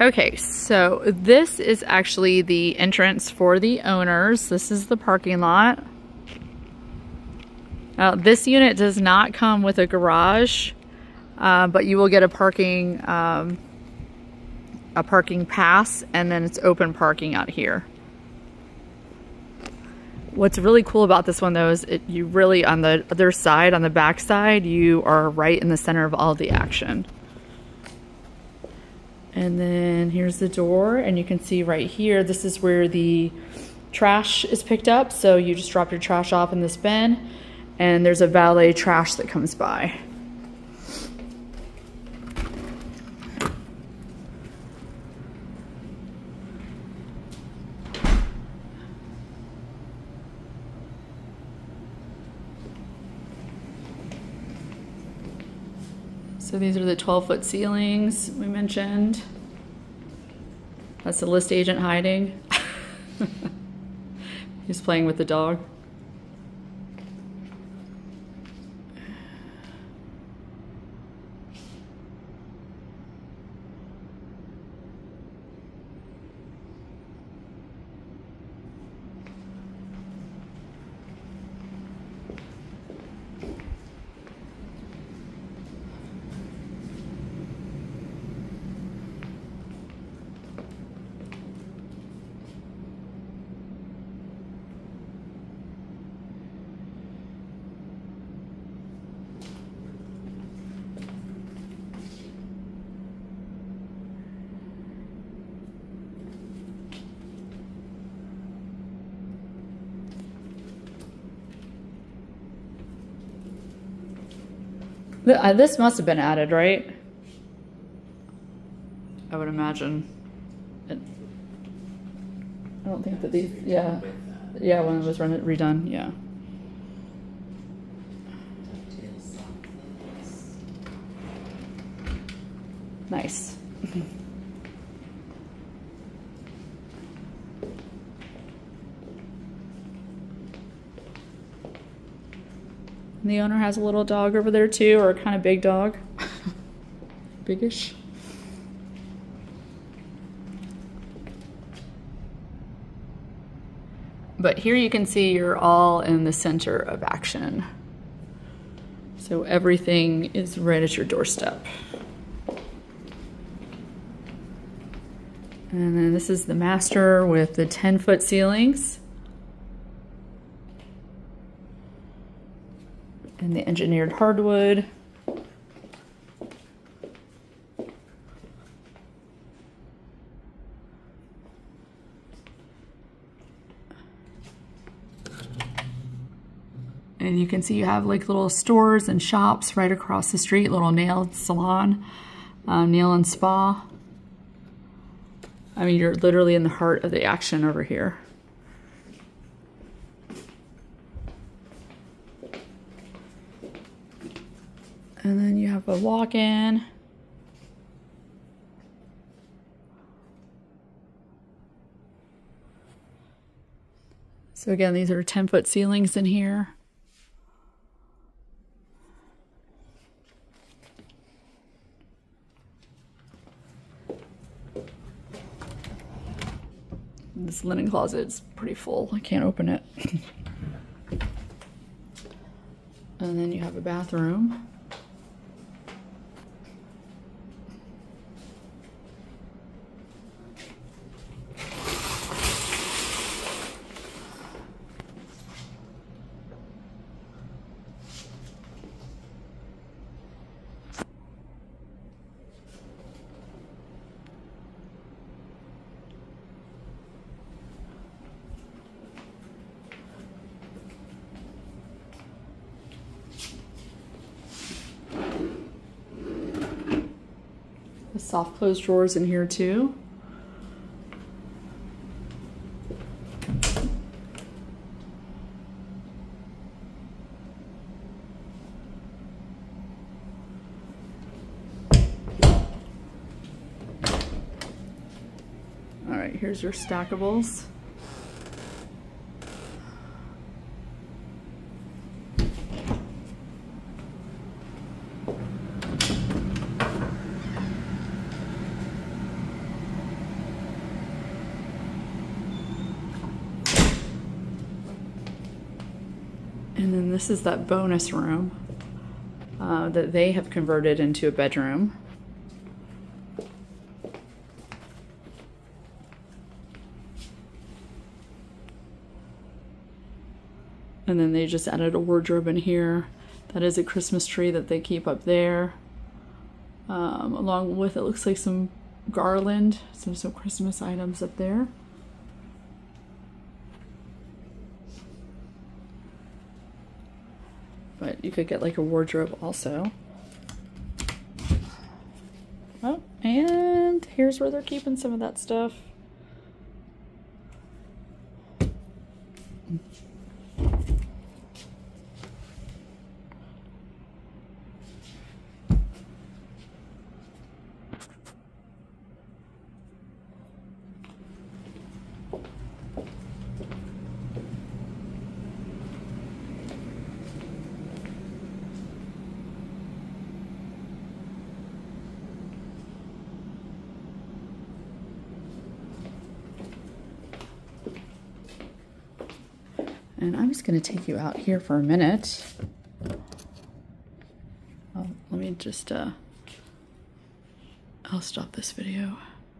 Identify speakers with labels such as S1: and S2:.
S1: Okay, so this is actually the entrance for the owners. This is the parking lot. Uh, this unit does not come with a garage, uh, but you will get a parking um, a parking pass, and then it's open parking out here. What's really cool about this one though is it, you really on the other side, on the back side, you are right in the center of all the action. And then here's the door and you can see right here, this is where the trash is picked up. So you just drop your trash off in this bin and there's a valet trash that comes by. So these are the 12 foot ceilings we mentioned. That's the list agent hiding. He's playing with the dog. Uh, this must have been added, right? I would imagine. It, I don't think that these, yeah, yeah, when it was run, redone, yeah. Nice. And the owner has a little dog over there too, or a kind of big dog. Biggish. But here you can see you're all in the center of action. So everything is right at your doorstep. And then this is the master with the 10 foot ceilings. And the engineered hardwood. And you can see you have like little stores and shops right across the street, little nail salon, um, nail and spa. I mean, you're literally in the heart of the action over here. And a walk-in. So again, these are 10 foot ceilings in here. This linen closet is pretty full. I can't open it. and then you have a bathroom. Soft close drawers in here too. All right, here's your stackables. And then this is that bonus room uh, that they have converted into a bedroom. And then they just added a wardrobe in here. That is a Christmas tree that they keep up there. Um, along with, it looks like some garland, some, some Christmas items up there. But you could get like a wardrobe also. Oh, and here's where they're keeping some of that stuff. And I'm just to take you out here for a minute. Oh, let me just, uh, I'll stop this video.